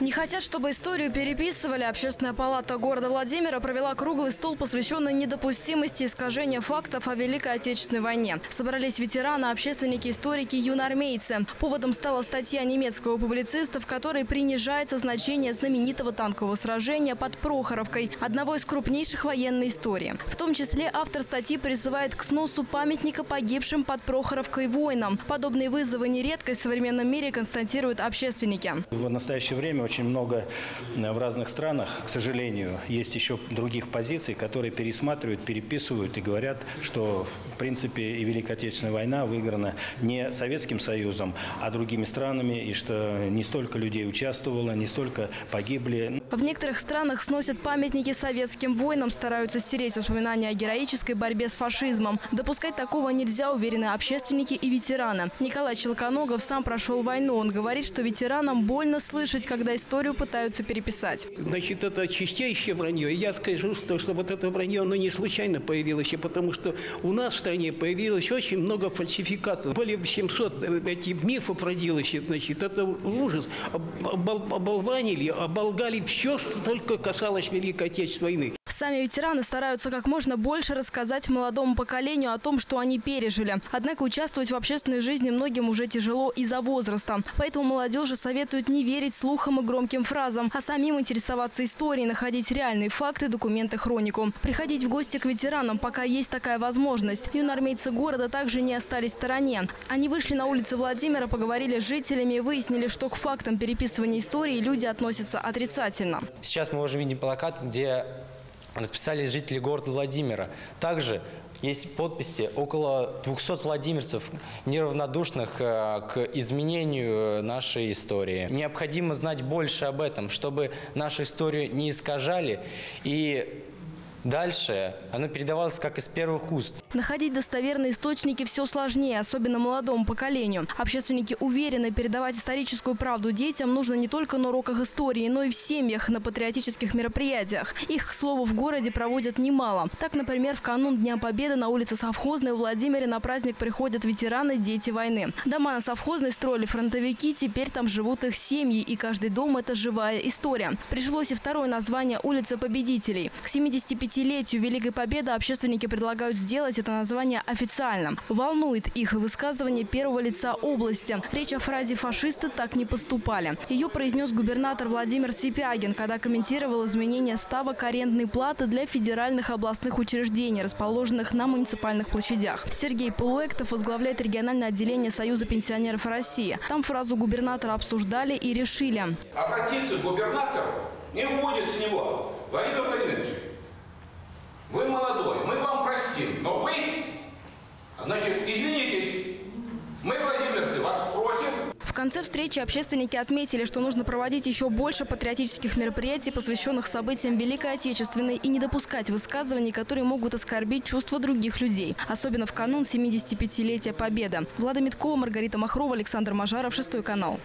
Не хотят, чтобы историю переписывали. Общественная палата города Владимира провела круглый стол, посвященный недопустимости искажения фактов о Великой Отечественной войне. Собрались ветераны, общественники, историки, юноармейцы. Поводом стала статья немецкого публициста, в которой принижается значение знаменитого танкового сражения под Прохоровкой, одного из крупнейших военной истории. В том числе автор статьи призывает к сносу памятника погибшим под Прохоровкой воинам. Подобные вызовы не редкость в современном мире, констатируют общественники. В настоящее время очень много э, в разных странах, к сожалению, есть еще других позиций, которые пересматривают, переписывают и говорят, что в принципе и Великая Отечественная война выиграна не Советским Союзом, а другими странами, и что не столько людей участвовало, не столько погибли. В некоторых странах сносят памятники советским воинам, стараются стереть воспоминания о героической борьбе с фашизмом. Допускать такого нельзя, уверены общественники и ветераны. Николай Челконогов сам прошел войну. Он говорит, что ветеранам больно слышать, когда историю пытаются переписать. Значит, это чистейшее вранье. И я скажу, что, вот это вранье, оно не случайно появилось, а потому что у нас в стране появилось очень много фальсификаций. Более 700 эти мифов родилось, значит, это ужас. Обол, оболванили, оболгали все, что только касалось Великой Отечественной войны. Сами ветераны стараются как можно больше рассказать молодому поколению о том, что они пережили. Однако участвовать в общественной жизни многим уже тяжело из-за возраста. Поэтому молодежи советуют не верить слухам и громким фразам, а самим интересоваться историей, находить реальные факты, документы, хронику. Приходить в гости к ветеранам, пока есть такая возможность. Юноармейцы города также не остались в стороне. Они вышли на улицы Владимира, поговорили с жителями и выяснили, что к фактам переписывания истории люди относятся отрицательно. Сейчас мы уже видим плакат, где расписались жители города Владимира. Также есть подписи около 200 владимирцев, неравнодушных э, к изменению нашей истории. Необходимо знать больше об этом, чтобы нашу историю не искажали и Дальше оно передавалось как из первых уст. Находить достоверные источники все сложнее, особенно молодому поколению. Общественники уверены, передавать историческую правду детям нужно не только на уроках истории, но и в семьях, на патриотических мероприятиях. Их, к слову, в городе проводят немало. Так, например, в канун Дня Победы на улице Совхозной в Владимире на праздник приходят ветераны, дети войны. Дома на Совхозной строили фронтовики, теперь там живут их семьи, и каждый дом – это живая история. Пришлось и второе название улицы Победителей. К 75 75-летию Великой Победы общественники предлагают сделать это название официальным. Волнует их высказывание первого лица области. Речь о фразе «фашисты так не поступали». Ее произнес губернатор Владимир Сипягин, когда комментировал изменение ставок арендной платы для федеральных областных учреждений, расположенных на муниципальных площадях. Сергей Полуэктов возглавляет региональное отделение Союза пенсионеров России. Там фразу губернатора обсуждали и решили. Обратиться к губернатору не уходит с него. Владимир Владимирович, конце встречи общественники отметили, что нужно проводить еще больше патриотических мероприятий, посвященных событиям Великой Отечественной, и не допускать высказываний, которые могут оскорбить чувства других людей. Особенно в канун 75-летия Победы. Влада Миткова, Маргарита Махрова, Александр Мажаров, Шестой канал.